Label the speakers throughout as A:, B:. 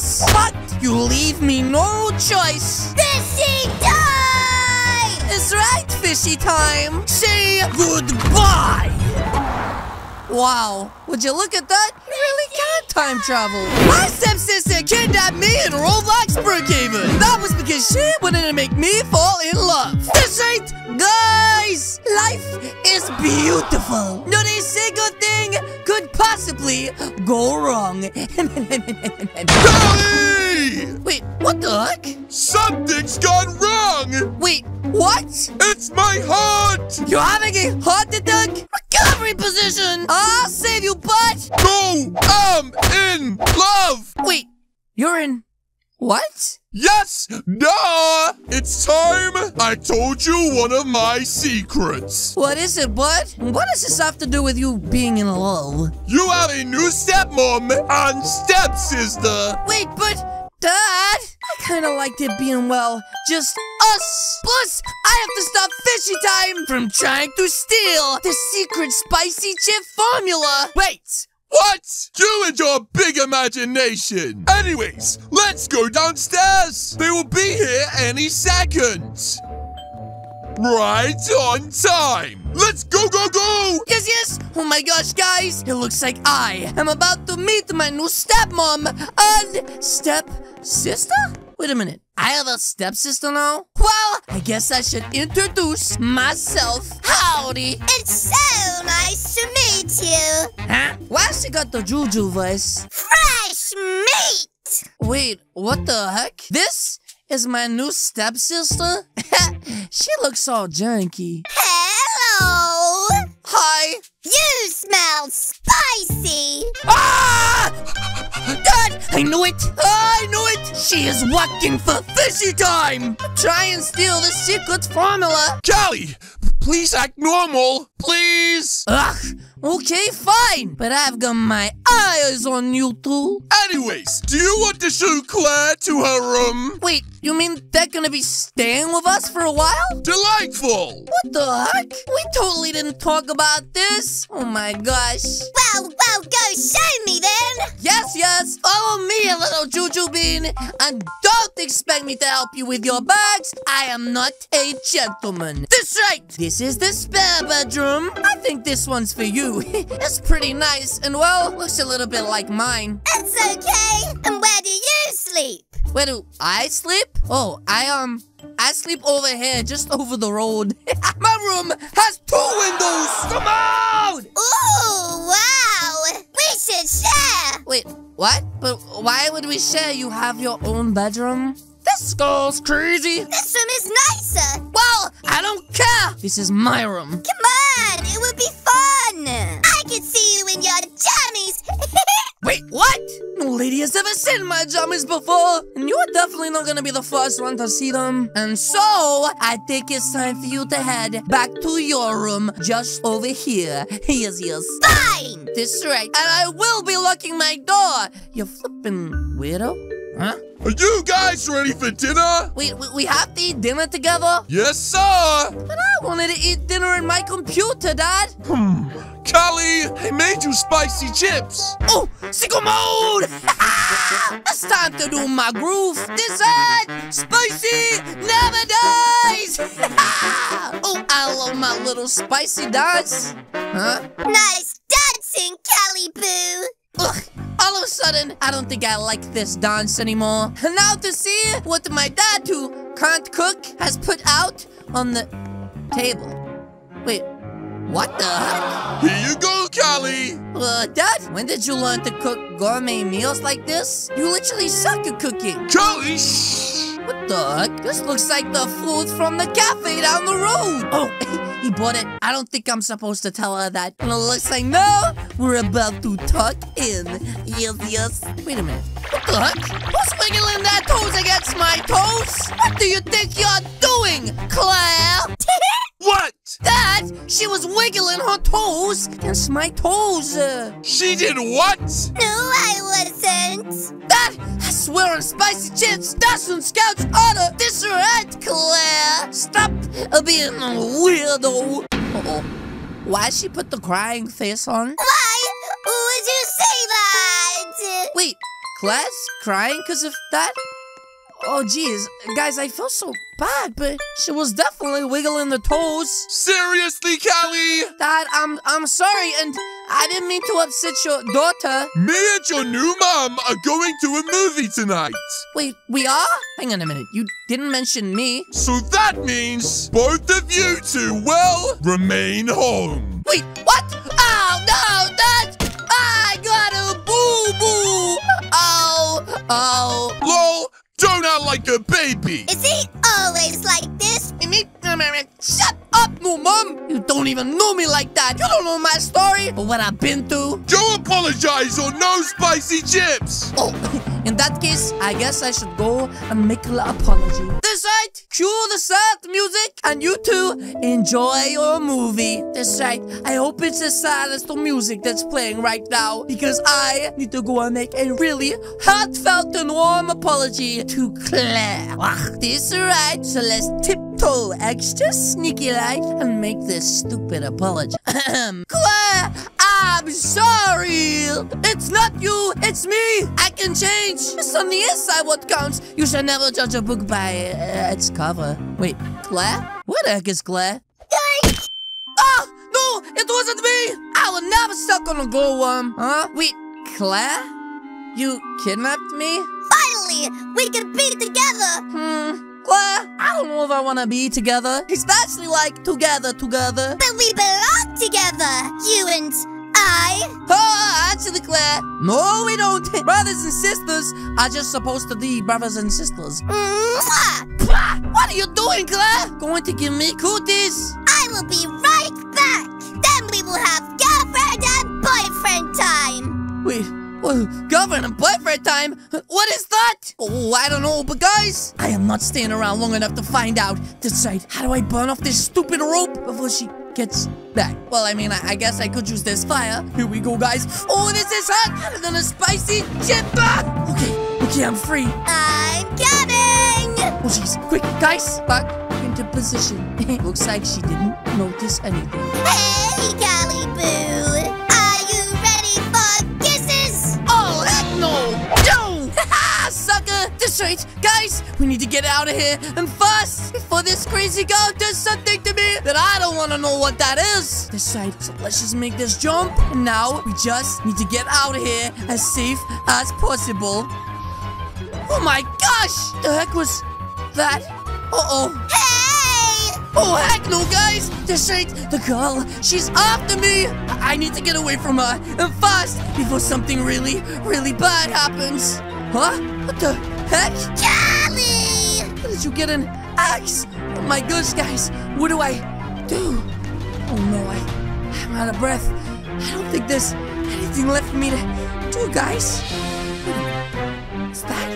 A: this, but you leave me no choice.
B: Fishy time!
A: It's right, fishy time. Say goodbye. Wow, would you look at that? You really can time travel. My stepsister kidnapped me in Roblox Brookhaven. That was because she wanted to make me fall in love. That's right, guys. Life is beautiful. A single thing could possibly go wrong.
C: Kelly!
A: Wait, what the heck?
C: Something's gone wrong!
A: Wait, what?
C: It's my heart!
A: You're having a heart attack? Recovery position! I'll save you, bud!
C: No! I'm in love!
A: Wait, you're in... What?
C: Yes! Duh! It's time I told you one of my secrets.
A: What is it, bud? What does this have to do with you being in love?
C: You have a new stepmom and stepsister.
A: Wait, but... Dad? I kinda liked it being, well, just us. Plus, I have to stop Fishy Time from trying to steal the secret spicy chip formula. Wait,
C: What? You and your big imagination. Anyways, let's go downstairs. They will be here any second. Right on time. Let's go, go, go.
A: Yes, yes! Oh my gosh, guys! It looks like I am about to meet my new stepmom and stepsister? Wait a minute. I have a stepsister now? Well, I guess I should introduce myself. Howdy!
B: It's so nice to meet you.
A: Huh? Why she got the juju voice?
B: Fresh meat!
A: Wait, what the heck? This is my new stepsister? she looks all janky.
B: Hello!
A: Hi!
B: You smell spicy!
A: Ah! Dad! I knew it! I knew it! She is working for fishy time! Try and steal the secret formula!
C: Charlie! please act normal. Please.
A: Ugh! Okay, fine! But I've got my eyes on you two!
C: Anyways, do you want to show Claire to her room?
A: Wait, you mean they're gonna be staying with us for a while?
C: Delightful.
A: What the heck? We totally didn't talk about this! Oh my gosh!
B: Well, well, go show me then!
A: Yes, yes! Oh, Follow me, a little Juju Bean! And don't expect me to help you with your bags! I am not a gentleman! That's right! This is the spare bedroom! I think this one's for you. it's pretty nice, and well, looks a little bit like mine.
B: That's okay. And where do you sleep?
A: Where do I sleep? Oh, I, um, I sleep over here, just over the road. My room has two windows! Come on!
B: Ooh, wow! We should share!
A: Wait, what? But why would we share? You have your own bedroom? This girl's crazy.
B: This room is nicer!
A: Well, I don't care. This is my room.
B: Come on, it would be
A: lady has ever seen my jammies before. And you're definitely not gonna be the first one to see them. And so, I think it's time for you to head back to your room just over here. Here's your
B: sign!
A: That's right. And I will be locking my door. You flipping weirdo. Huh?
C: Are you guys ready for dinner?
A: Wait, we, we have to eat dinner together?
C: Yes, sir.
A: But I wanted to eat dinner in my computer, Dad. Hmm.
C: Callie, I made you spicy chips.
A: Oh, sicko mode! Ah, it's time to do my groove. This ad, spicy, never dies. oh, I love my little spicy dance. Huh?
B: Nice dancing, Callie Boo!
A: Ugh. All of a sudden, I don't think I like this dance anymore. And now to see what my dad, who can't cook, has put out on the table. Wait, what the heck?
C: Here you go, Callie.
A: Uh, Dad, when did you learn to cook gourmet meals like this? You literally suck at cooking.
C: Callie, shh.
A: What the heck? This looks like the food from the cafe down the road. Oh, he bought it. I don't think I'm supposed to tell her that. And it looks like now we're about to tuck in. Yes, yes. Wait a minute. What the heck? Who's wiggling their toes against my toes? What do you think you're doing, Claire?
C: What?
A: Dad, she was wiggling her toes against my toes. Uh,
C: She did what?
B: No, I wasn't!
A: Dad, I swear on spicy chips, that's on Scout's. This right, Claire. Stop being a weirdo. Uh-oh. Why she put the crying face on?
B: Why would you say that?
A: Wait, Claire's crying because of that? Oh, geez. Guys, I feel so bad, but she was definitely wiggling the toes.
C: Seriously, Callie?
A: Dad, I'm, I'm sorry, and I didn't mean to upset your daughter.
C: Me and your new mom are going to a movie tonight.
A: Wait, we are? Hang on a minute. You didn't mention me.
C: So that means both of you two will remain home.
A: Wait,
C: like a baby.
B: Is he always like this?
A: Shut up, no mom! You don't even know me like that. You don't know my story or what I've been through.
C: Don't apologize or no spicy chips.
A: Oh, in that case, I guess I should go and make an apology. This right, cue the sad music, and you two enjoy your movie. This right, I hope it's the saddest music that's playing right now, because I need to go and make a really heartfelt and warm apology to Claire. This right, so let's tiptoe extra sneaky like and make this stupid apology. Claire, I'm sorry. It's not you, it's me. I can change. It's on the inside what counts. You should never judge a book by uh, its cover. Wait, Claire? What the heck is Claire? Oh, no, it wasn't me. I will never suck on a glowworm. Huh? Wait, Claire? You kidnapped me?
B: Finally, we can be together.
A: Hmm. Claire, I don't know if I want to be together. Especially like together, together.
B: But we belong together. You and I.
A: Oh, actually, Claire. No, we don't. Brothers and sisters are just supposed to be brothers and sisters. What are you doing, Claire? Going to give me cooties?
B: I will be right back. Then we will have
A: Wait, well, girlfriend and boyfriend time? What is that? Oh, I don't know, but guys, I am not staying around long enough to find out. Decide, how do I burn off this stupid rope before she gets back? Well, I mean, I, I guess I could use this fire. Here we go, guys. Oh, this is hot, hotter than a spicy chip. Ah! Okay, okay, I'm free.
B: I'm coming.
A: Oh, jeez, quick, guys, back into position. Looks like she didn't notice anything.
B: Hey, Callie Boo.
A: Sucker! That's right, guys, we need to get out of here and fast before this crazy girl does something to me that I don't want to know what that is. This right, so let's just make this jump. And now we just need to get out of here as safe as possible. Oh my gosh! The heck was that? Uh-oh.
B: Hey!
A: Oh, heck no, guys! This ain't the girl. She's after me! I I need to get away from her, and fast, before something really, really bad happens. Huh? What the How did you get an axe? Oh my gosh, guys! What do I do? Oh no, I, I'm out of breath. I don't think there's anything left for me to do, guys. Wait a minute. Is that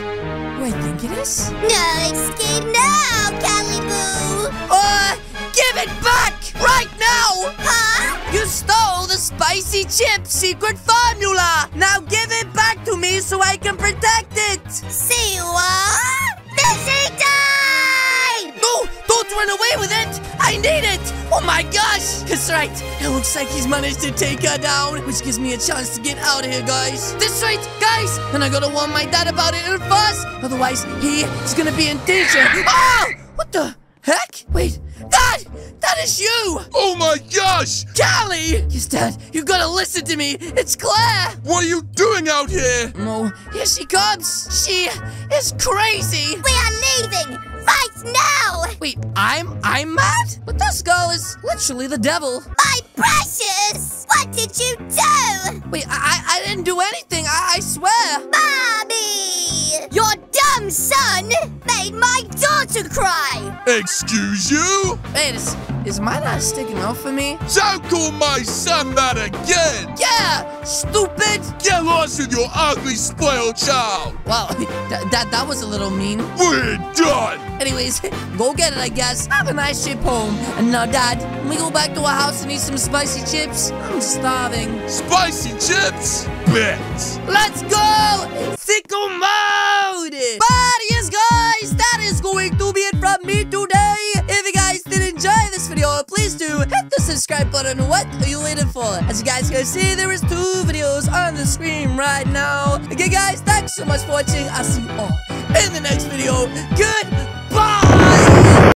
A: who I think it is?
B: No escape now, Callie Boo!
A: Uh, give it back right now!
B: Huh?
A: You stole the spicy chip secret formula! Now give it back to me so I can protect it! I need it! Oh my gosh! That's right! It looks like he's managed to take her down, which gives me a chance to get out of here, guys. That's right, guys! And I gotta warn my dad about it fast, otherwise he is gonna be in danger. Oh! What the heck? Wait, Dad! That is you!
C: Oh my gosh!
A: Callie! Yes, Dad, you gotta listen to me! It's Claire!
C: What are you doing out here?
A: No, here she comes! She is crazy!
B: We are leaving right now!
A: Wait, I'm I'm mad? But this girl is literally the devil.
B: My precious! What did you do?
A: Wait, I I, I didn't do anything. I, I swear.
B: Daughter cry!
C: Excuse you?
A: Wait, is is my dad sticking up for me?
C: Don't call my son that again!
A: Yeah, stupid.
C: Get lost with your ugly spoiled child!
A: Wow, that that that was a little mean.
C: We're done!
A: Anyways, go get it, I guess. Have a nice trip home. And now, Dad, can we go back to our house and eat some spicy chips? I'm starving.
C: Spicy chips? Bet!
A: Let's go! Sicko mode! But subscribe button. What are you waiting for? As you guys can see, there is two videos on the screen right now. Okay, guys, thanks so much for watching. I'll see you all in the next video. Good